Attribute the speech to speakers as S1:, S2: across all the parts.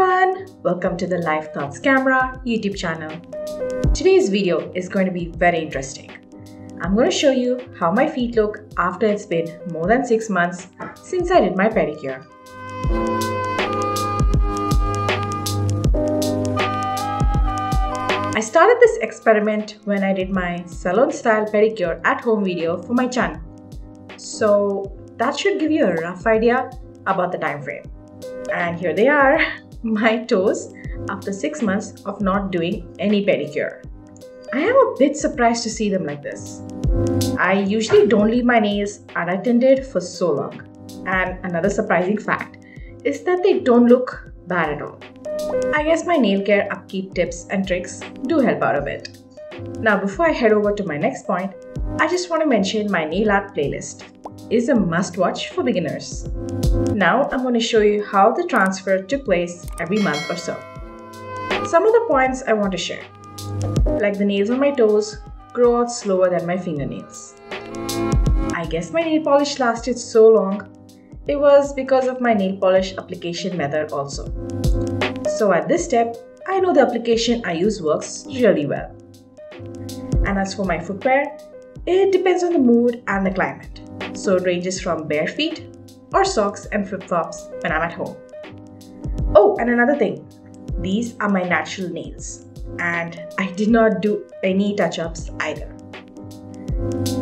S1: welcome to the Life Thoughts Camera YouTube channel. Today's video is going to be very interesting. I'm going to show you how my feet look after it's been more than 6 months since I did my pedicure. I started this experiment when I did my salon style pedicure at home video for my channel. So that should give you a rough idea about the time frame. And here they are, my toes after 6 months of not doing any pedicure. I am a bit surprised to see them like this. I usually don't leave my nails unattended for so long. And another surprising fact is that they don't look bad at all. I guess my nail care upkeep tips and tricks do help out a bit. Now before I head over to my next point, I just want to mention my nail art playlist. Is a must watch for beginners. Now I'm going to show you how the transfer took place every month or so. Some of the points I want to share, like the nails on my toes grow out slower than my fingernails. I guess my nail polish lasted so long. It was because of my nail polish application method also. So at this step, I know the application I use works really well. And as for my footwear, it depends on the mood and the climate. So it ranges from bare feet or socks and flip-flops when I'm at home. Oh, and another thing. These are my natural nails and I did not do any touch-ups either.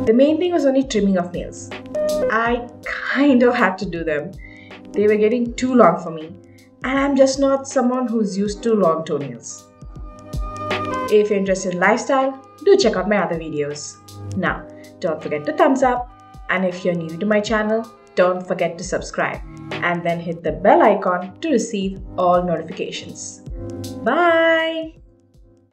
S1: The main thing was only trimming of nails. I kind of had to do them. They were getting too long for me and I'm just not someone who's used to long toenails. If you're interested in lifestyle, do check out my other videos. Now, don't forget to thumbs up and if you're new to my channel, don't forget to subscribe and then hit the bell icon to receive all notifications. Bye!